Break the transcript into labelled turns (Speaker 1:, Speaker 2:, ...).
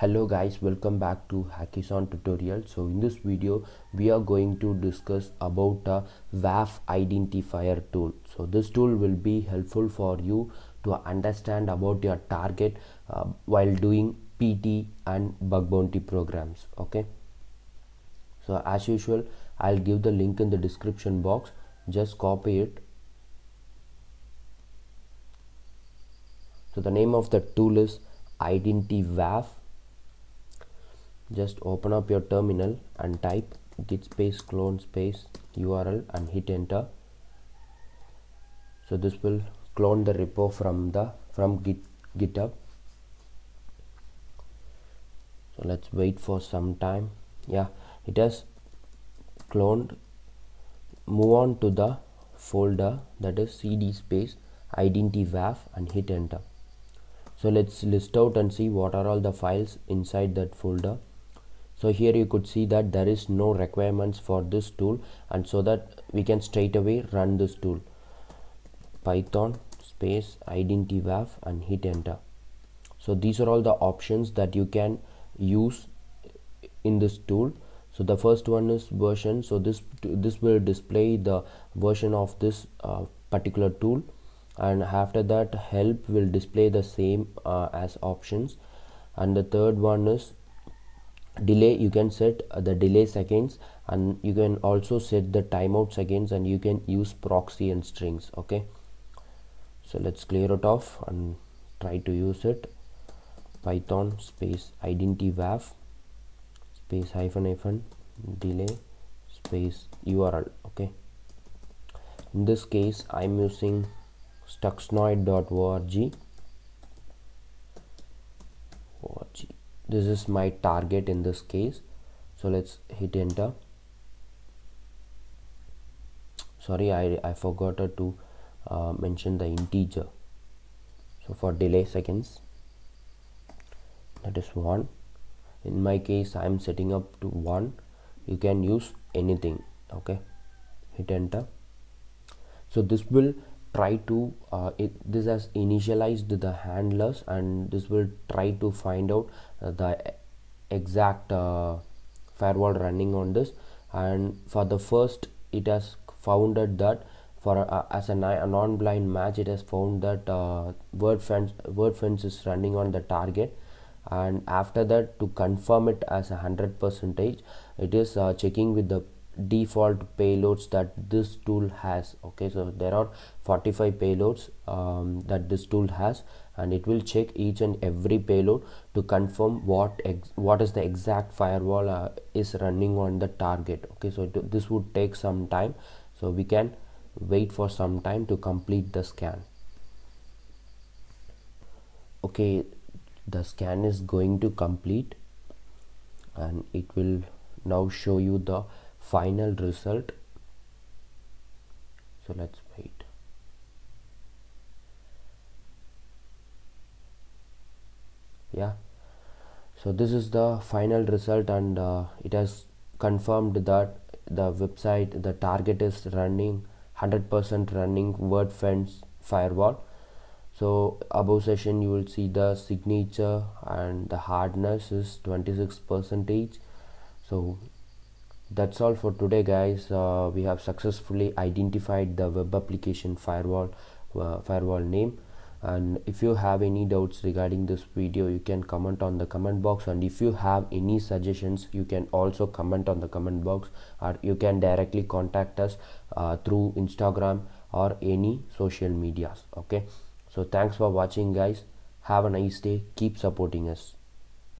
Speaker 1: hello guys welcome back to Hackison tutorial. So in this video we are going to discuss about a WAF identifier tool. So this tool will be helpful for you to understand about your target uh, while doing PT and bug bounty programs okay? So as usual I'll give the link in the description box. Just copy it. So the name of the tool is identYwaf just open up your terminal and type git space clone space url and hit enter. So this will clone the repo from the from git github. So let's wait for some time. Yeah it has cloned. Move on to the folder that is cd space identYwaf and hit enter. So let's list out and see what are all the files inside that folder so here you could see that there is no requirements for this tool and so that we can straight away run this tool. Python space identYwaf and hit enter. So these are all the options that you can use in this tool. So the first one is version. So this this will display the version of this uh, particular tool and after that help will display the same uh, as options. And the third one is delay you can set uh, the delay seconds and you can also set the timeout seconds and you can use proxy and strings okay? So let's clear it off and try to use it. Python space identYwaf space hyphen hyphen delay space url okay? In this case i'm using stuxnoid.org org this is my target in this case. So let's hit enter. Sorry I, I forgot to uh, mention the integer. So for delay seconds that is 1 in my case I am setting up to 1 you can use anything okay? Hit enter. So this will try to uh, it, this has initialized the handlers and this will try to find out uh, the exact uh, firewall running on this. And for the first it has founded that for uh, as a, a non-blind match it has found that uh, Wordfence word fence is running on the target. And after that to confirm it as a hundred percentage it is uh, checking with the default payloads that this tool has. Okay so there are 45 payloads um, that this tool has and it will check each and every payload to confirm what what is the exact firewall uh, is running on the target. Okay so this would take some time. So we can wait for some time to complete the scan. Okay the scan is going to complete and it will now show you the final result. So let's wait. Yeah. So this is the final result and uh, it has confirmed that the website the target is running 100% running Wordfence firewall. So above session you will see the signature and the hardness is 26 percentage so that's all for today guys. Uh, we have successfully identified the web application firewall uh, firewall name. And if you have any doubts regarding this video you can comment on the comment box. And if you have any suggestions you can also comment on the comment box. Or you can directly contact us uh, through instagram or any social medias okay? So thanks for watching guys. Have a nice day. Keep supporting us